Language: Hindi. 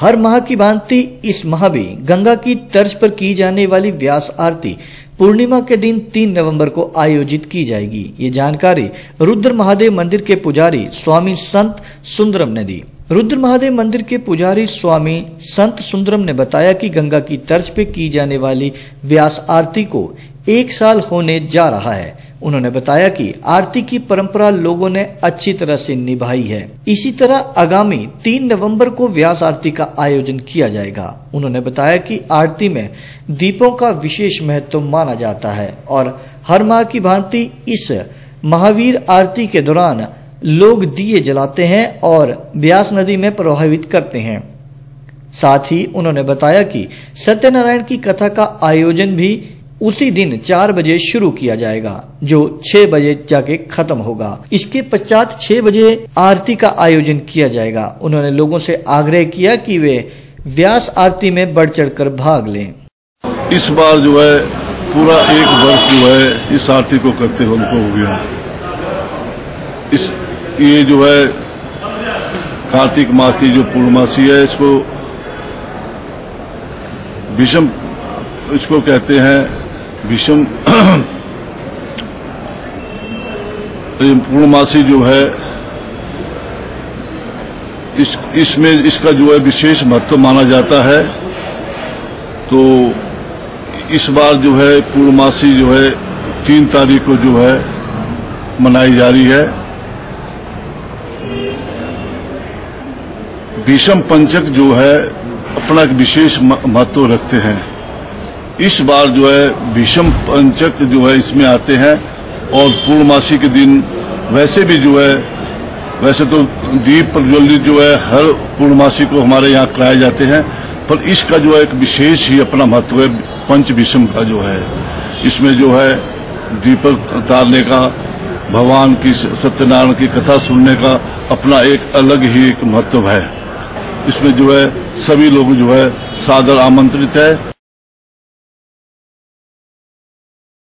हर माह की भांति इस माह भी गंगा की तर्ज पर की जाने वाली व्यास आरती पूर्णिमा के दिन 3 नवंबर को आयोजित की जाएगी। ये जानकारी रुद्र महादेव मंदिर के पुजारी स्वामी संत सुंदरम ने दी। रुद्र महादेव मंदिर के पुजारी स्वामी संत सुंदरम ने बताया कि गंगा की तर्ज पे की जाने वाली व्यास आरती को एक साल होने जा रहा है। उन्होंने बताया कि आरती की परंपरा लोगों ने अच्छी तरह से निभाई है। इसी तरह आगामी तीन नवंबर को व्यास आरती का आयोजन किया जाएगा। उन्होंने बताया कि आरती में दीपों का विशेष महत्व माना जाता है और हर माह की भांति इस महावीर आरती के दौरान लोग दिए जलाते हैं और ब्यास नदी में प्रभावित करते हैं। साथ ही उन्होंने बताया कि सत्यनारायण की कथा का आयोजन भी उसी दिन चार बजे शुरू किया जाएगा, जो छह बजे जाके खत्म होगा। इसके पश्चात छह बजे आरती का आयोजन किया जाएगा। उन्होंने लोगों से आग्रह किया कि वे व्यास आरती में बढ़ चढ़कर भाग लें। इस बार जो है, पूरा एक वर्ष जो है, इस आरती को करते हुए उनको हो गया। इस, ये जो है, कार्तिक माह की जो पूर्णमासी है, इसको विषम, इसको कहते हैं विषम पूर्णमासी जो है, इस, इसमें, इसका जो है विशेष महत्व माना जाता है। तो इस बार जो है, पूर्णमासी जो है, तीन तारीख को जो है, मनाई जा रही है। भीषम पंचक जो है, अपना एक विशेष महत्व रखते हैं। इस बार जो है भीषम पंचक जो है इसमें आते हैं और पूर्णमासी के दिन वैसे भी जो है, वैसे तो दीप प्रज्वलित जो है हर पूर्णमासी को हमारे यहाँ कराए जाते हैं, पर इसका जो है एक विशेष ही अपना महत्व है, पंच विषम का जो है। इसमें जो है दीपक तारने का, भगवान की सत्यनारायण की कथा सुनने का अपना एक अलग ही एक महत्व है। इसमें जो है सभी लोग जो है सादर आमंत्रित है